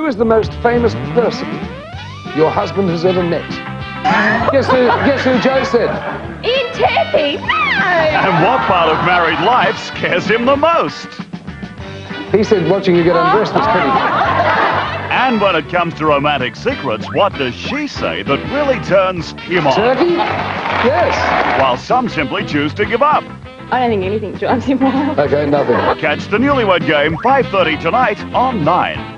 Who is the most famous person your husband has ever met? guess who? Guess who? Joe said. Ian Turpie. And what part of married life scares him the most? He said watching you get oh. undressed was pretty. And when it comes to romantic secrets, what does she say that really turns him on? Turkey? Yes. While some simply choose to give up. I don't think anything drives him wild. Okay, nothing. Catch the Newlywed Game 5:30 tonight on 9.